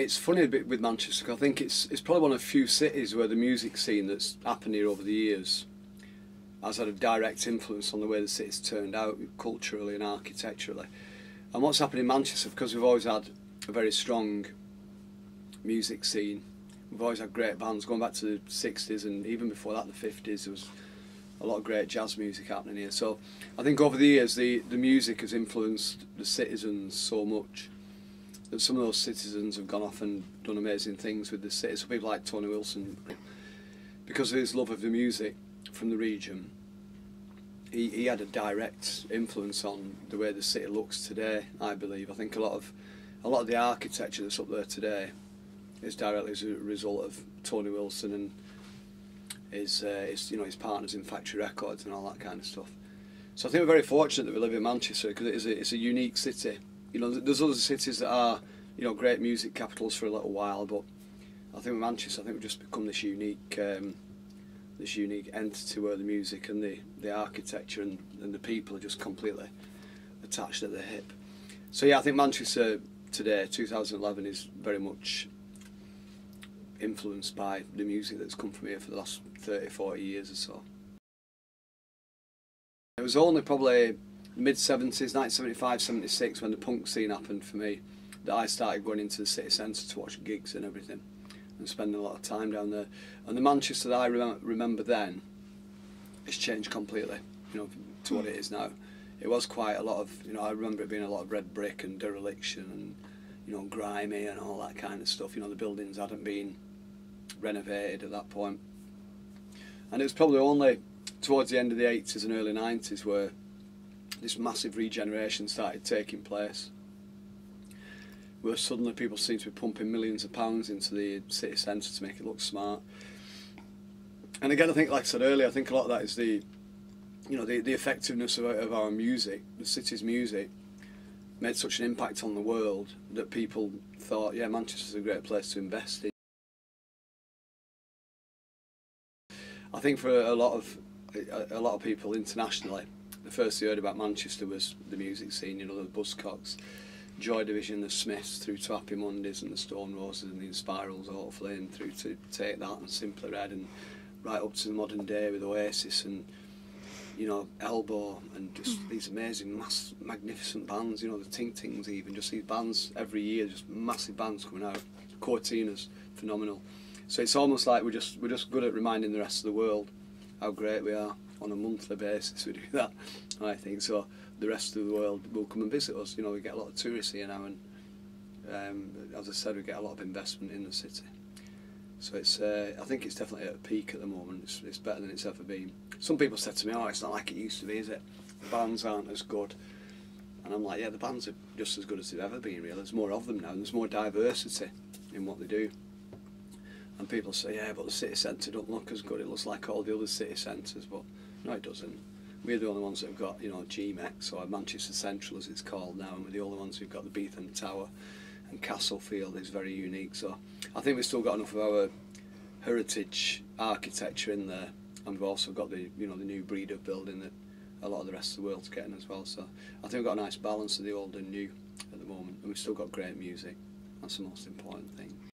it's funny a bit with Manchester. I think it's it's probably one of the few cities where the music scene that's happened here over the years has had a direct influence on the way the city's turned out culturally and architecturally. And what's happened in Manchester, because we've always had a very strong music scene, we've always had great bands going back to the 60s and even before that, the 50s, there was a lot of great jazz music happening here. So I think over the years, the, the music has influenced the citizens so much that some of those citizens have gone off and done amazing things with the city. So people like Tony Wilson, because of his love of the music from the region, he, he had a direct influence on the way the city looks today. I believe. I think a lot of a lot of the architecture that's up there today is directly as a result of Tony Wilson and his, uh, his you know his partners in Factory Records and all that kind of stuff. So I think we're very fortunate that we live in Manchester because it is a, it's a unique city. you know, there's other cities that are, you know, great music capitals for a little while, but I think Manchester, I think we've just become this unique, um, this unique entity where the music and the, the architecture and, and the people are just completely attached at the hip. So yeah, I think Manchester today, 2011, is very much influenced by the music that's come from here for the last 30, 40 years or so. It was only probably mid 70s, 1975, 76, when the punk scene happened for me, that I started going into the city centre to watch gigs and everything and spending a lot of time down there. And the Manchester that I remember, remember then has changed completely, you know, to what hmm. it is now. It was quite a lot of, you know, I remember it being a lot of red brick and dereliction and, you know, grimy and all that kind of stuff. You know, the buildings hadn't been renovated at that point. And it was probably only towards the end of the 80s and early 90s where this massive regeneration started taking place where suddenly people seem to be pumping millions of pounds into the city centre to make it look smart. And again, I think, like I said earlier, I think a lot of that is the, you know, the, the effectiveness of, of our music, the city's music, made such an impact on the world that people thought, yeah, Manchester's a great place to invest in. I think for a lot of a, a lot of people internationally, the first they heard about Manchester was the music scene, you know, the Buzzcocks. Joy Division, the Smiths, through to Happy Mondays and the Stone Roses and the Inspirals, hopefully, and through to Take That and Simply Red, and right up to the modern day with Oasis and you know Elbow and just mm. these amazing, mass, magnificent bands. You know the Ting Tings, even just these bands every year, just massive bands coming out. Courteeners phenomenal. So it's almost like we're just we're just good at reminding the rest of the world how great we are on a monthly basis. We do that, I think so the rest of the world will come and visit us. You know, we get a lot of tourists here now, and um, as I said, we get a lot of investment in the city. So it's, uh, I think it's definitely at a peak at the moment. It's, it's better than it's ever been. Some people said to me, "Oh, it's not like it used to be, is it? The bands aren't as good." And I'm like, "Yeah, the bands are just as good as they've ever been. Really, there's more of them now. And there's more diversity in what they do." And people say, "Yeah, but the city centre don't look as good. It looks like all the other city centres, But no, it doesn't we're the only ones that have got, you know, GMEX or Manchester Central as it's called now, and we're the only ones who've got the Beetham Tower, and Castlefield is very unique. So I think we've still got enough of our heritage architecture in there, and we've also got the, you know, the new breed of building that a lot of the rest of the world's getting as well. So I think we've got a nice balance of the old and new at the moment, and we've still got great music. That's the most important thing.